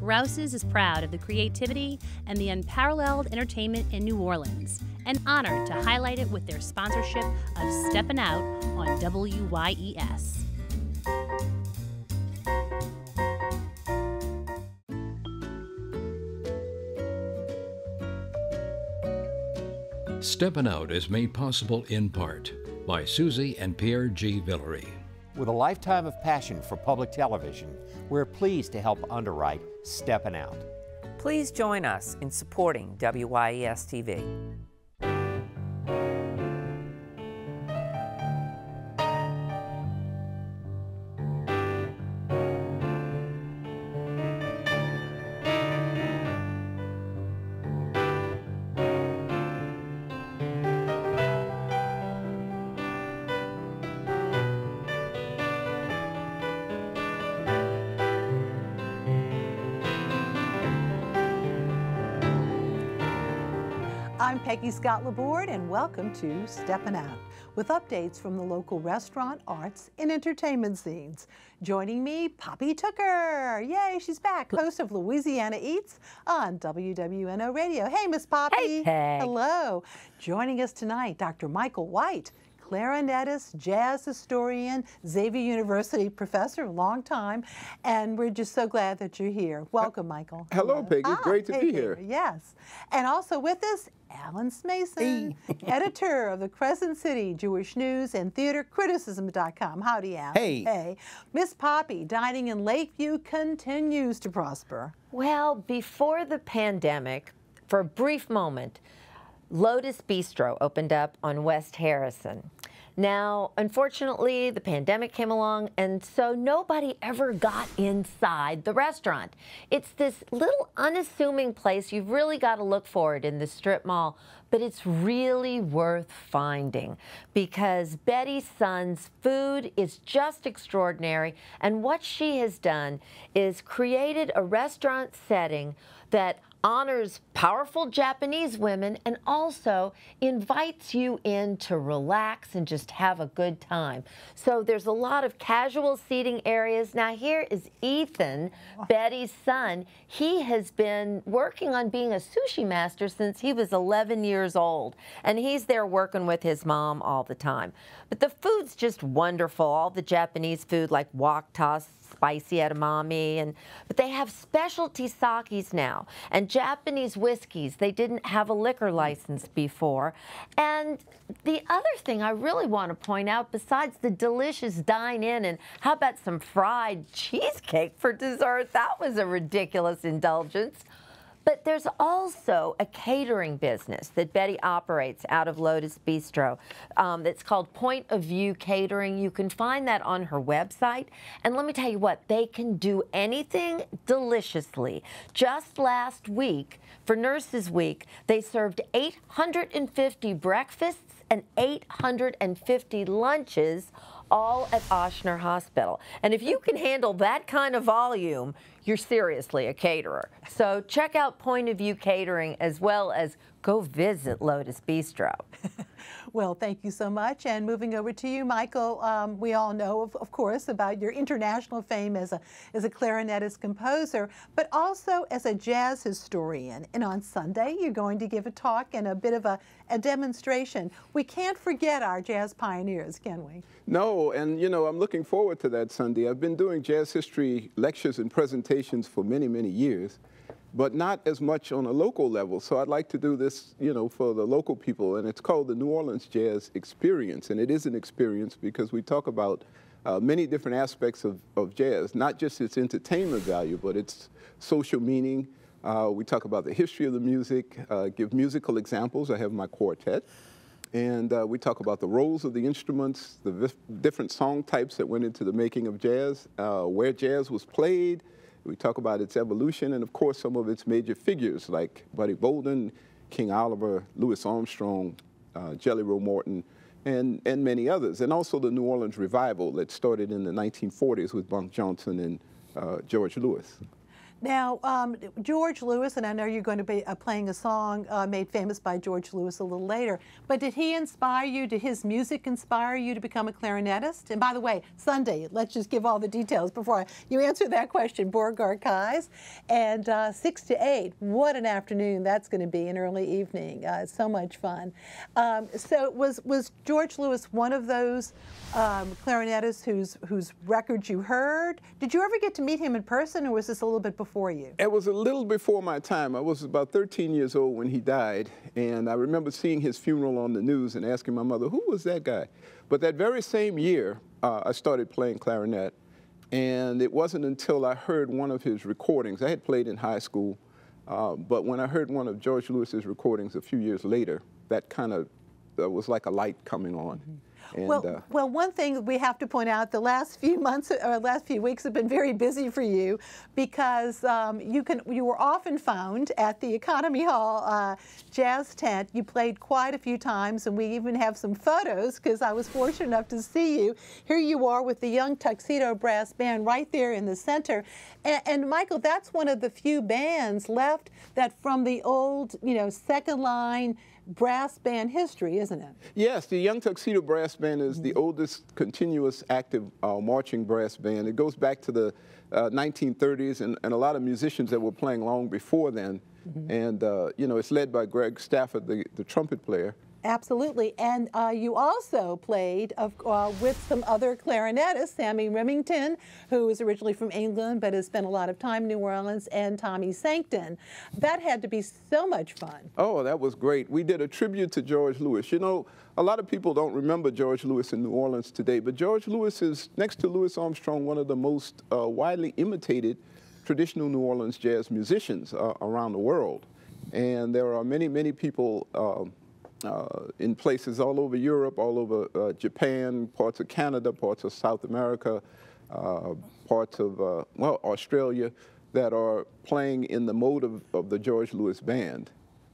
Rouse's is proud of the creativity and the unparalleled entertainment in New Orleans and honored to highlight it with their sponsorship of Steppin' Out on WYES. Steppin' Out is made possible in part by Susie and Pierre G. Villery. With a lifetime of passion for public television, we're pleased to help underwrite Steppin' Out. Please join us in supporting WYES TV. I'm Peggy Scott Laborde, and welcome to Steppin' Out with updates from the local restaurant, arts, and entertainment scenes. Joining me, Poppy Tooker. Yay, she's back, host of Louisiana Eats on WWNO Radio. Hey, Miss Poppy. Hey, Peg. Hello. Joining us tonight, Dr. Michael White. clarinetist, jazz historian, Xavier University professor, long time, and we're just so glad that you're here. Welcome, Michael. Hello, Peggy. Ah, Great to hey, be here. Yes. And also with us, Alan Smason, editor of the Crescent City Jewish News and TheaterCriticism.com. Howdy, Alan. Hey. Hey. Miss Poppy, dining in Lakeview continues to prosper. Well, before the pandemic, for a brief moment, Lotus Bistro opened up on West Harrison. Now, unfortunately, the pandemic came along, and so nobody ever got inside the restaurant. It's this little unassuming place. You've really got to look for it in the strip mall, but it's really worth finding because Betty Sun's food is just extraordinary. And what she has done is created a restaurant setting that honors powerful Japanese women and also invites you in to relax and just have a good time. So there's a lot of casual seating areas. Now here is Ethan, Betty's son. He has been working on being a sushi master since he was 11 years old. And he's there working with his mom all the time. But the food's just wonderful. All the Japanese food like wok toss, spicy edamame, and but they have specialty sakis now and Japanese whiskeys. They didn't have a liquor license before. And the other thing I really want to point out, besides the delicious dine in, and how about some fried cheesecake for dessert? That was a ridiculous indulgence. But there's also a catering business that Betty operates out of Lotus Bistro. Um, it's called Point of View Catering. You can find that on her website. And let me tell you what, they can do anything deliciously. Just last week, for Nurses Week, they served 850 breakfasts and 850 lunches all at Ochsner Hospital. And if you can handle that kind of volume, you're seriously a caterer. So check out Point of View Catering as well as go visit Lotus Bistro. Well, thank you so much. And moving over to you, Michael, um, we all know, of, of course, about your international fame as a, as a clarinetist composer, but also as a jazz historian. And on Sunday, you're going to give a talk and a bit of a, a demonstration. We can't forget our jazz pioneers, can we? No, and you know, I'm looking forward to that Sunday. I've been doing jazz history lectures and presentations for many, many years, but not as much on a local level. So I'd like to do this, you know, for the local people, and it's called the New Orleans Jazz Experience. And it is an experience because we talk about uh, many different aspects of, of jazz, not just its entertainment value, but its social meaning. Uh, we talk about the history of the music, uh, give musical examples. I have my quartet. And uh, we talk about the roles of the instruments, the different song types that went into the making of jazz, uh, where jazz was played. We talk about its evolution, and of course, some of its major figures like Buddy Bolden, King Oliver, Louis Armstrong, uh, Jelly Roll Morton, and, and many others. And also the New Orleans revival that started in the 1940s with Bunk Johnson and uh, George Lewis. Now, um, George Lewis, and I know you're going to be uh, playing a song uh, made famous by George Lewis a little later, but did he inspire you? Did his music inspire you to become a clarinetist? And by the way, Sunday, let's just give all the details before I, you answer that question, Beauregard-Keyes. And uh, 6 to 8, what an afternoon that's going to be, an early evening. Uh, so much fun. Um, so was, was George Lewis one of those um, clarinetists whose, whose records you heard? Did you ever get to meet him in person, or was this a little bit before? Before you? It was a little before my time. I was about 13 years old when he died, and I remember seeing his funeral on the news and asking my mother, who was that guy? But that very same year, uh, I started playing clarinet, and it wasn't until I heard one of his recordings. I had played in high school, uh, but when I heard one of George Lewis's recordings a few years later, that kind of uh, was like a light coming on. Mm -hmm. And, well, uh, well, one thing we have to point out: the last few months or last few weeks have been very busy for you because um, you can you were often found at the Economy Hall uh, Jazz Tent. You played quite a few times, and we even have some photos because I was fortunate enough to see you. Here you are with the Young Tuxedo Brass Band right there in the center, and, and Michael, that's one of the few bands left that from the old, you know, second line brass band history, isn't it? Yes, the Young Tuxedo Brass Band is mm -hmm. the mm-hmm. oldest continuous active uh, marching brass band. It goes back to the uh, 1930s and, and, a lot of musicians that were playing long before then. Mm -hmm. And, uh, you know, it's led by Greg Stafford, the, the trumpet player. Absolutely. And uh, you also played uh, with some other clarinetists, Sammy Rimington, who is originally from England but has spent a lot of time in New Orleans, and Tommy Sancton. That had to be so much fun. Oh, that was great. We did a tribute to George Lewis. You know, a lot of people don't remember George Lewis in New Orleans today, but George Lewis is, next to Louis Armstrong, one of the most uh, widely imitated traditional New Orleans jazz musicians uh, around the world. And there are many, many people um, in places all over Europe, all over uh, Japan, parts of Canada, parts of South America, uh, parts of, uh, well, Australia, that are playing in the mode of, of the George Lewis Band.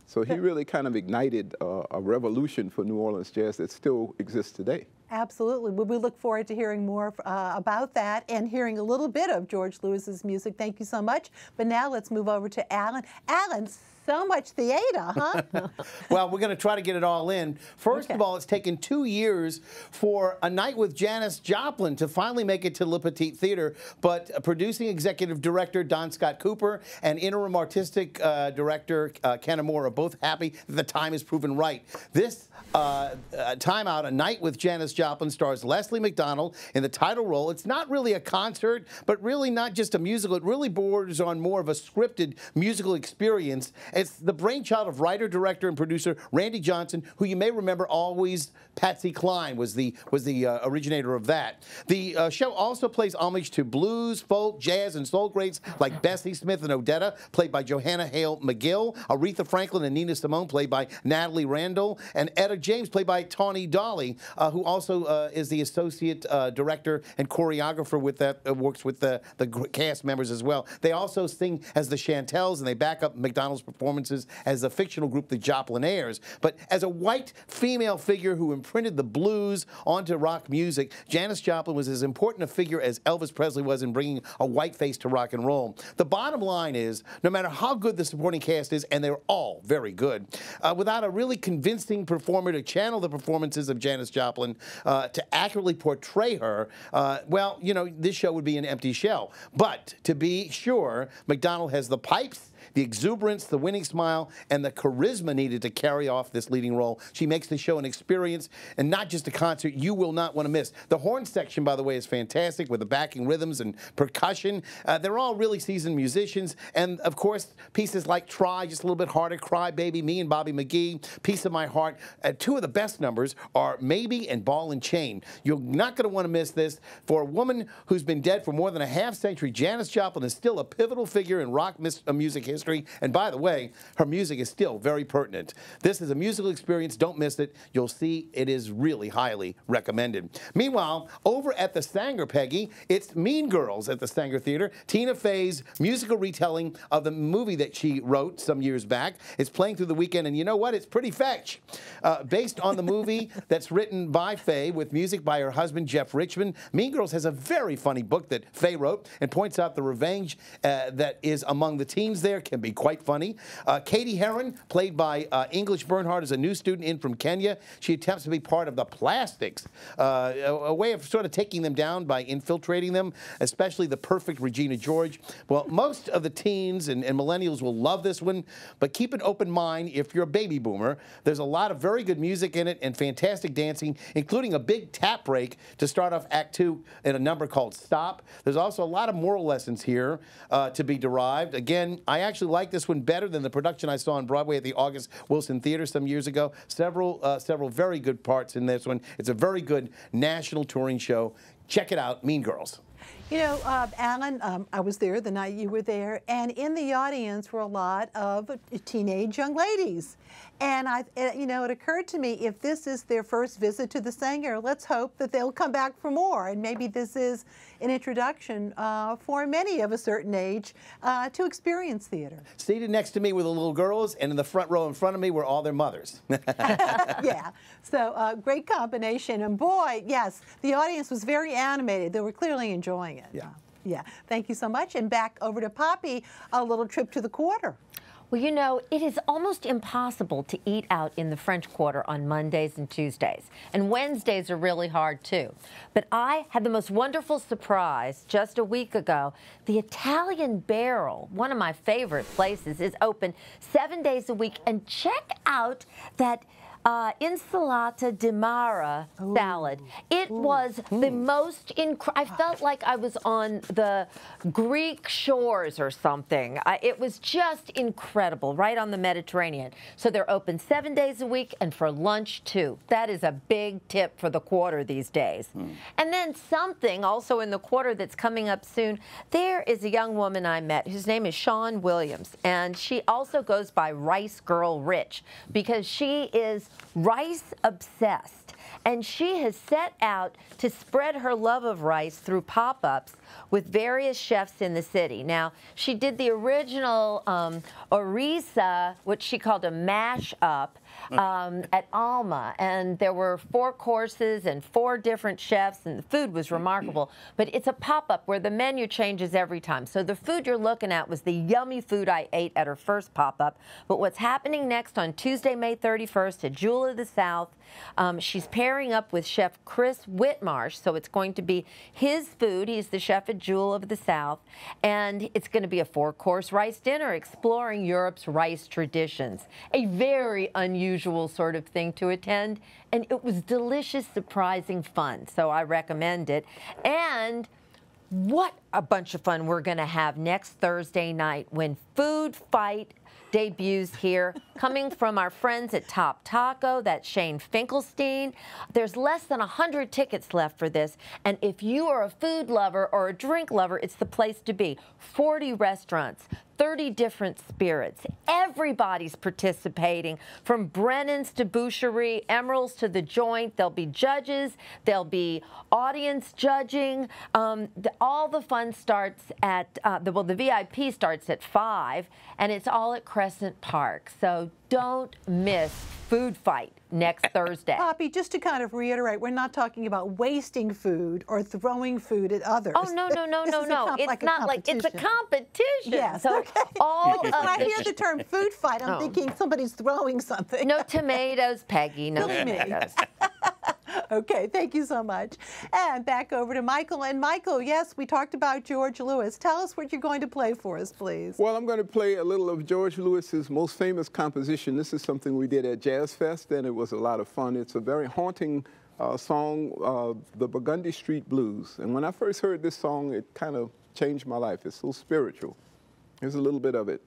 So he really kind of ignited uh, a revolution for New Orleans jazz that still exists today. Absolutely. We look forward to hearing more uh, about that and hearing a little bit of George Lewis's music. Thank you so much. But now let's move over to Alan. Alan, so much theater, huh? well, we're going to try to get it all in. First okay. of all, it's taken two years for A Night with Janis Joplin to finally make it to Le Petit Theater, but producing executive director Don Scott Cooper and interim artistic uh, director uh, Ken Amore are both happy that the time has proven right. This uh, uh, Time Out, A Night with Janis Joplin stars Leslie McDonald in the title role. It's not really a concert, but really not just a musical. It really borders on more of a scripted musical experience. It's the brainchild of writer, director, and producer Randy Johnson, who you may remember always Patsy Cline was the was the uh, originator of that. The uh, show also plays homage to blues, folk, jazz, and soul greats like Bessie Smith and Odetta, played by Johanna Hale McGill, Aretha Franklin and Nina Simone, played by Natalie Randall, and Etta James, played by Tawny Dolly, uh, who also uh, is the associate uh, director and choreographer with that, uh, works with the, the cast members as well. They also sing as the Chantels, and they back up McDonald's performances as a fictional group, the Joplin Joplinaires. But as a white female figure who imprinted the blues onto rock music, Janis Joplin was as important a figure as Elvis Presley was in bringing a white face to rock and roll. The bottom line is, no matter how good the supporting cast is, and they're all very good, uh, without a really convincing performer to channel the performances of Janis Joplin, uh, to accurately portray her, uh, well, you know, this show would be an empty shell. But to be sure, McDonald has the pipes the exuberance, the winning smile, and the charisma needed to carry off this leading role. She makes the show an experience and not just a concert you will not want to miss. The horn section, by the way, is fantastic with the backing rhythms and percussion. Uh, they're all really seasoned musicians. And of course, pieces like Try, just a little bit harder, Cry Baby, Me and Bobby McGee, Piece of My Heart. Uh, two of the best numbers are Maybe and Ball and Chain. You're not going to want to miss this. For a woman who's been dead for more than a half century, Janis Joplin is still a pivotal figure in rock uh, music history. And by the way, her music is still very pertinent. This is a musical experience. Don't miss it. You'll see it is really highly recommended. Meanwhile, over at the Sanger, Peggy, it's Mean Girls at the Sanger Theater. Tina Fey's musical retelling of the movie that she wrote some years back. It's playing through the weekend, and you know what? It's pretty fetch. Uh, based on the movie that's written by Fey with music by her husband, Jeff Richmond, Mean Girls has a very funny book that Fey wrote and points out the revenge uh, that is among the teens there can be quite funny. Uh, Cady Heron, played by uh, English Bernhardt, is a new student in from Kenya. She attempts to be part of the Plastics, uh, a, a way of sort of taking them down by infiltrating them, especially the perfect Regina George. Well, most of the teens and, and millennials will love this one, but keep an open mind if you're a baby boomer. There's a lot of very good music in it and fantastic dancing, including a big tap break to start off Act Two in a number called Stop. There's also a lot of moral lessons here uh, to be derived. Again, I actually like this one better than the production I saw on Broadway at the August Wilson Theater some years ago. Several, uh, several very good parts in this one. It's a very good national touring show. Check it out, Mean Girls. You know, uh, Alan, um, I was there the night you were there, and in the audience were a lot of teenage young ladies. And I, you know, it occurred to me if this is their first visit to the Sanger, let's hope that they'll come back for more. And maybe this is an introduction uh, for many of a certain age uh, to experience theater. Seated next to me were the little girls, and in the front row in front of me were all their mothers. yeah. So uh, great combination. And boy, yes, the audience was very animated. They were clearly enjoying it. Yeah. Yeah. Thank you so much. And back over to Poppy, a little trip to the quarter. Well, you know, it is almost impossible to eat out in the French Quarter on Mondays and Tuesdays. And Wednesdays are really hard too. But I had the most wonderful surprise just a week ago. The Italian Barrel, one of my favorite places, is open seven days a week. And check out that uh, insalata di mare salad. It Ooh. was Ooh. the most incredible. I felt like I was on the Greek shores or something. I, it was just incredible, right on the Mediterranean. So they're open seven days a week and for lunch too. That is a big tip for the quarter these days. Mm. And then something also in the quarter that's coming up soon. There is a young woman I met whose name is Sean Williams, and she also goes by Rice Girl Rich because she is rice obsessed. And she has set out to spread her love of rice through pop ups with various chefs in the city. Now, she did the original um, Orisa, which she called a mash up, um, at Alma, and there were four courses and four different chefs, and the food was remarkable. But it's a pop-up where the menu changes every time. So the food you're looking at was the yummy food I ate at her first pop-up. But what's happening next on Tuesday, May 31st at Jewel of the South, um, she's pairing up with Chef Chris Whitmarsh, so it's going to be his food. He's the chef at Jewel of the South, and it's going to be a four-course rice dinner exploring Europe's rice traditions. A very unusual sort of thing to attend. And it was delicious, surprising fun. So I recommend it. And what a bunch of fun we're going to have next Thursday night when Food Fight debuts here, coming from our friends at Top Taco. That's Shane Finkelstein. There's less than 100 tickets left for this, and if you are a food lover or a drink lover, it's the place to be. 40 restaurants, 30 different spirits. Everybody's participating, from Brennan's to Boucherie, Emeril's to The Joint. There'll be judges, there'll be audience judging. Um, the, all the fun starts at, uh, the, well, the VIP starts at 5, and it's all at Crescent Park. So don't miss Food Fight next Thursday. Poppy, just to kind of reiterate, we're not talking about wasting food or throwing food at others. Oh, no, no, no, no, no. It's like not like it's a competition. Yes. So okay. all when I hear the term food fight, I'm oh. thinking somebody's throwing something. No tomatoes, Peggy. No tomatoes. okay, thank you so much. And back over to Michael. And Michael, yes, we talked about George Lewis. Tell us what you're going to play for us, please. Well, I'm going to play a little of George Lewis's most famous composition. This is something we did at Jazz Fest, and it was a lot of fun. It's a very haunting uh, song, uh, the Burgundy Street Blues. And when I first heard this song, it kind of changed my life. It's so spiritual. Here's a little bit of it.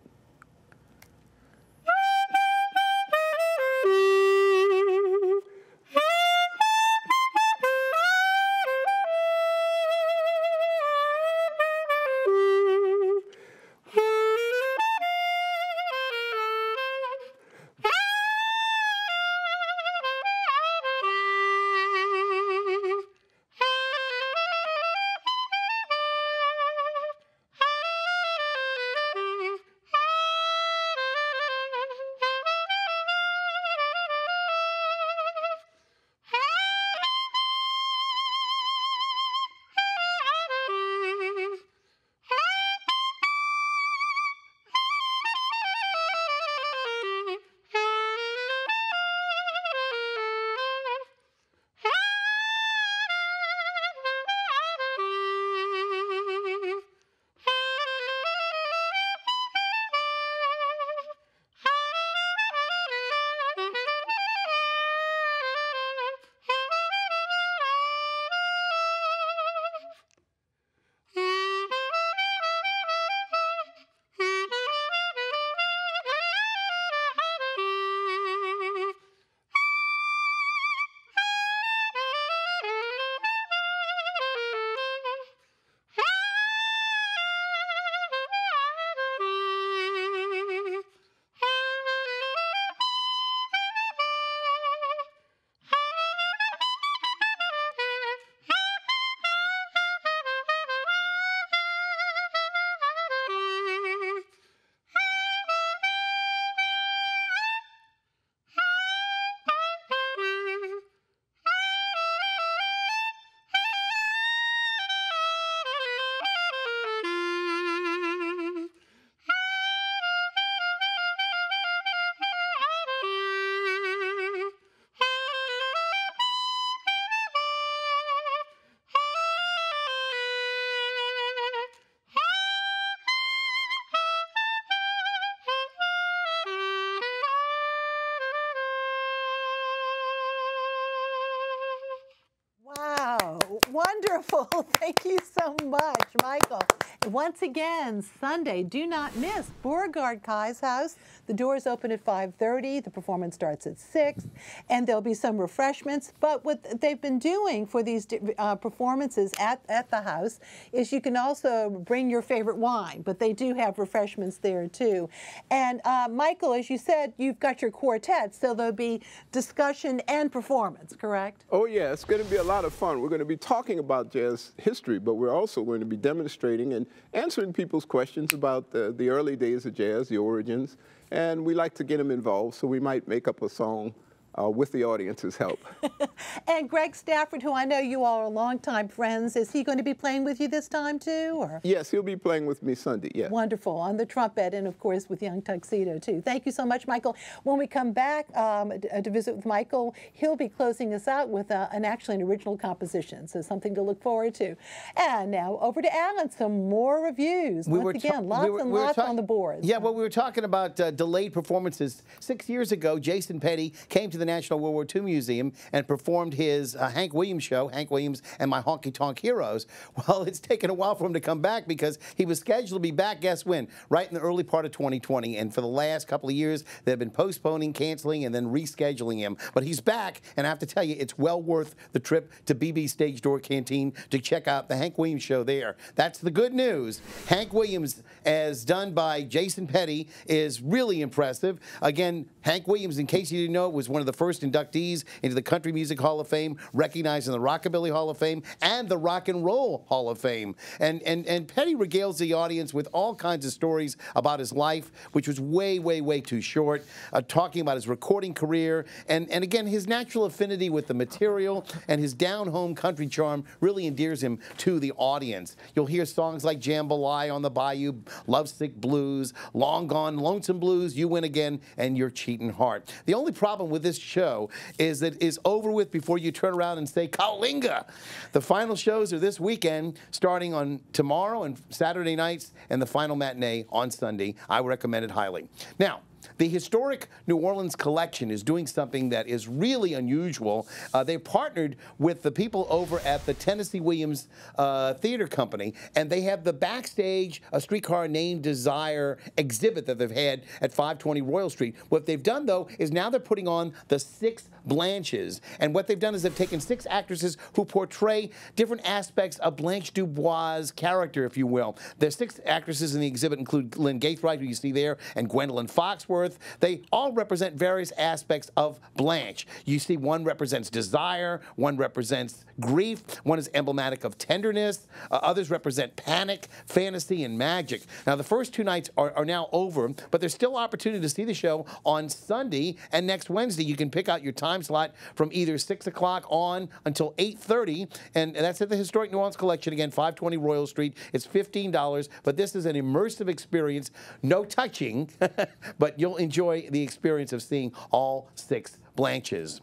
Wonderful. Thank you so much, Michael. Once again, Sunday, do not miss Beauregard-Keyes house. The doors open at 5.30. The performance starts at 6. And there'll be some refreshments. But what they've been doing for these uh, performances at, at the house is you can also bring your favorite wine. But they do have refreshments there, too. And uh, Michael, as you said, you've got your quartet. So there'll be discussion and performance, correct? Oh, yeah. It's going to be a lot of fun. We're going to be talking about jazz history, but we're also going to be demonstrating and answering people's questions about the, the early days of jazz, the origins, and we like to get them involved, so we might make up a song uh, with the audience's help. and Greg Stafford, who I know you all are longtime friends, is he going to be playing with you this time too? Or? Yes, he'll be playing with me Sunday, yes. Wonderful, on the trumpet and of course with Young Tuxedo too. Thank you so much, Michael. When we come back um, to visit with Michael, he'll be closing us out with uh, an actually an original composition, so something to look forward to. And now over to Alan, some more reviews. We Once again, lots we were, and we lots on the boards. Yeah, well, we were talking about uh, delayed performances. Six years ago, Jason Petty came to the the National World War II Museum and performed his uh, Hank Williams show, Hank Williams and My Honky Tonk Heroes. Well, it's taken a while for him to come back because he was scheduled to be back, guess when? Right in the early part of 2020. And for the last couple of years, they've been postponing, canceling, and then rescheduling him. But he's back, and I have to tell you, it's well worth the trip to BB Stage Door Canteen to check out the Hank Williams show there. That's the good news. Hank Williams, as done by Jason Petty, is really impressive. Again, Hank Williams, in case you didn't know, was one of the first inductees into the Country Music Hall of Fame, recognized in the Rockabilly Hall of Fame and the Rock and Roll Hall of Fame. And, and, and Petty regales the audience with all kinds of stories about his life, which was way, way, way too short, uh, talking about his recording career, and, and again, his natural affinity with the material and his down-home country charm really endears him to the audience. You'll hear songs like Jambalaya on the Bayou, Lovesick Blues, Long Gone Lonesome Blues, You Win Again, and Your Cheating Heart. The only problem with this show is that is over with before you turn around and say Kaw-Liga. The final shows are this weekend, starting on tomorrow and Saturday nights, and the final matinee on Sunday. I recommend it highly. Now, the Historic New Orleans Collection is doing something that is really unusual. Uh, they partnered with the people over at the Tennessee Williams uh, Theater Company, and they have the backstage A Streetcar Named Desire exhibit that they've had at 520 Royal Street. What they've done, though, is now they're putting on the six Blanches. And what they've done is they've taken six actresses who portray different aspects of Blanche Dubois' character, if you will. The six actresses in the exhibit include Lynn Gaithright, who you see there, and Gwendolyn Foxworth. They all represent various aspects of Blanche. You see one represents desire, one represents grief, one is emblematic of tenderness, uh, others represent panic, fantasy, and magic. Now, the first two nights are, are now over, but there's still opportunity to see the show on Sunday and next Wednesday. You can pick out your time slot from either 6 o'clock on until 8.30, and that's at the Historic New Orleans Collection, again, 520 Royal Street. It's $15, but this is an immersive experience, no touching, but you'll enjoy the experience of seeing all six Blanches.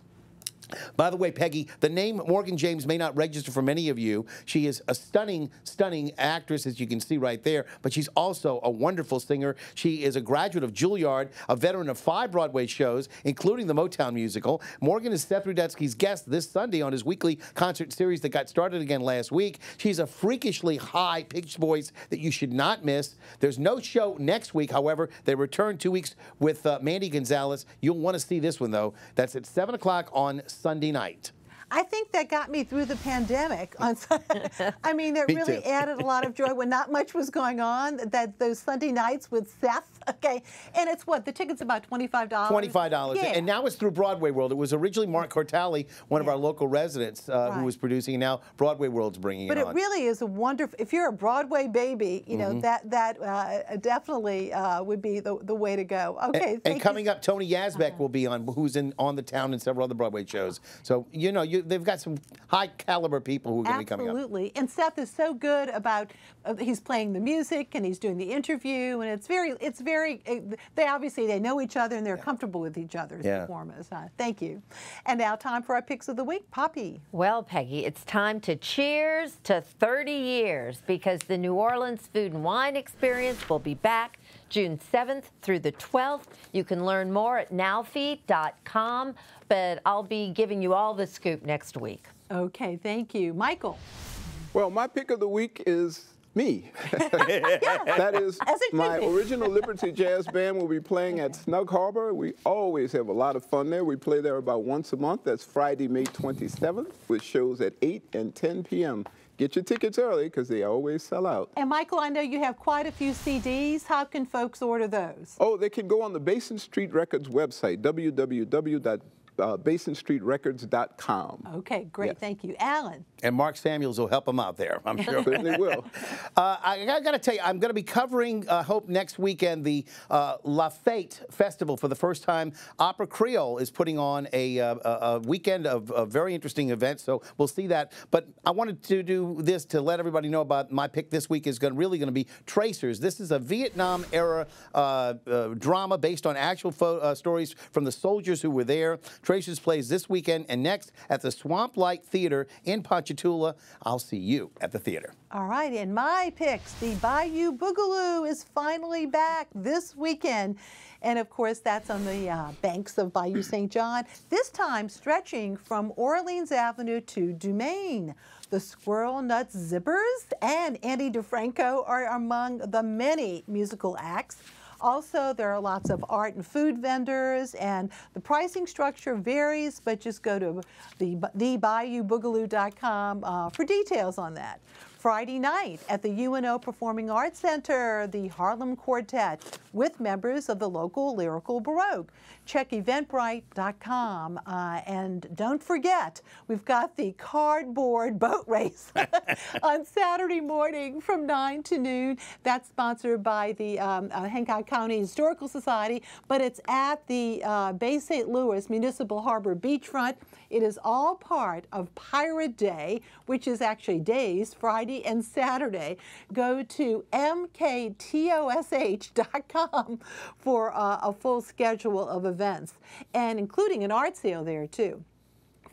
By the way, Peggy, the name Morgan James may not register for many of you. She is a stunning, stunning actress, as you can see right there, but she's also a wonderful singer. She is a graduate of Juilliard, a veteran of five Broadway shows, including the Motown musical. Morgan is Seth Rudetsky's guest this Sunday on his weekly concert series that got started again last week. She's a freakishly high pitched voice that you should not miss. There's no show next week, however. They return two weeks with uh, Mandy Gonzalez. You'll want to see this one, though. That's at 7 o'clock on Sunday night. I think that got me through the pandemic. I mean, it really too. added a lot of joy when not much was going on. That those Sunday nights with Seth, okay, and it's what the ticket's about twenty five dollars. Twenty five dollars, yeah. and now it's through Broadway World. It was originally Mark Cortale, one yeah. of our local residents, uh, right. who was producing. And now Broadway World's bringing but it on. But it really is a wonderful. If you're a Broadway baby, you know mm -hmm. that that uh, definitely uh, would be the, the way to go. Okay, and, and coming you. up, Tony Yazbeck -huh. will be on, who's in on the town and several other Broadway shows. So you know you they've got some high caliber people who are going to be coming up. Absolutely. And Seth is so good about uh, he's playing the music and he's doing the interview and it's very it's very uh, they obviously they know each other and they're yeah. comfortable with each other as yeah. performers. Uh, thank you. And now time for our picks of the week. Poppy. Well, Peggy, it's time to cheers to 30 years because the New Orleans Food and Wine Experience will be back June 7th through the 12th. You can learn more at nowfe.com, but I'll be giving you all the scoop next week. Okay, thank you. Michael. Well, my pick of the week is me. that is my original Liberty Jazz Band will be playing at Snug Harbor. We always have a lot of fun there. We play there about once a month. That's Friday, May 27th, with shows at 8 and 10 p.m. Get your tickets early because they always sell out. And Michael, I know you have quite a few CDs. How can folks order those? Oh, they can go on the Basin Street Records website, www uh, BasinStreetRecords.com. Okay, great. Yes. Thank you. Alan. And Mark Samuels will help him out there, I'm sure. Certainly will. Uh, I, I got to tell you, I'm going to be covering, uh, hope next weekend, the uh, La Fête Festival for the first time. Opera Creole is putting on a, uh, a weekend of, of, very interesting events, so we'll see that. But I wanted to do this to let everybody know about my pick this week is going really going to be Tracers. This is a Vietnam era uh, drama based on actual stories from the soldiers who were there. Tracers plays this weekend and next at the Swamp Light Theater in Ponchatoula. I'll see you at the theater. All right, in my picks, the Bayou Boogaloo is finally back this weekend. And of course, that's on the uh, banks of Bayou St. John, this time stretching from Orleans Avenue to Dumaine. The Squirrel Nuts Zippers and Andy DeFranco are among the many musical acts. Also, there are lots of art and food vendors, and the pricing structure varies, but just go to the, thebayou-boogaloo.com uh, for details on that. Friday night at the UNO Performing Arts Center, the Harlem Quartet with members of the local Lyrica Baroque. Check eventbrite.com. Uh, and don't forget, we've got the cardboard boat race on Saturday morning from 9 to noon. That's sponsored by the um, uh, Hancock County Historical Society, but it's at the uh, Bay St. Louis Municipal Harbor Beachfront. It is all part of Pirate Day, which is actually days, Friday and Saturday. Go to mktosh.com for uh, a full schedule of events, and including an art sale there too.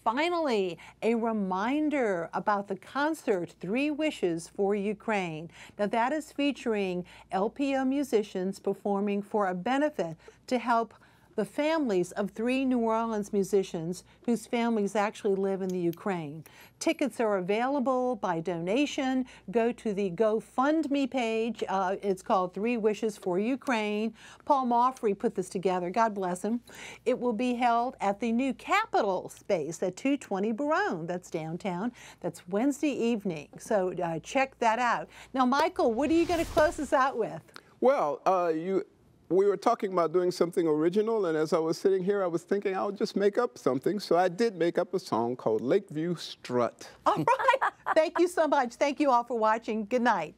Finally, a reminder about the concert Three Wishes for Ukraine. Now, that is featuring LPO musicians performing for a benefit to help the families of three New Orleans musicians whose families actually live in the Ukraine. Tickets are available by donation. Go to the GoFundMe page. Uh, it's called Three Wishes for Ukraine. Paul Moffrey put this together. God bless him. It will be held at the new Capitol space at 220 Baronne. That's downtown. That's Wednesday evening. So uh, check that out. Now, Michael, what are you going to close us out with? Well, uh, you we were talking about doing something original, and as I was sitting here, I was thinking I'll just make up something. So I did make up a song called Lakeview Strut. All right. Thank you so much. Thank you all for watching. Good night.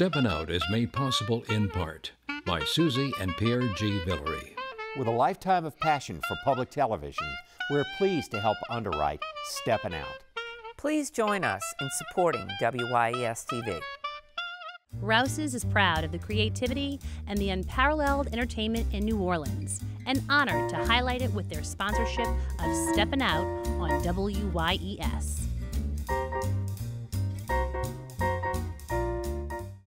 Steppin' Out is made possible in part by Susie and Pierre G. Villery. With a lifetime of passion for public television, we're pleased to help underwrite Steppin' Out. Please join us in supporting WYES TV. Rouse's is proud of the creativity and the unparalleled entertainment in New Orleans and honored to highlight it with their sponsorship of Steppin' Out on WYES.